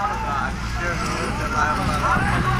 out of that.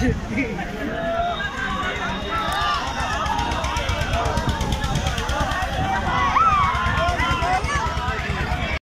watching me.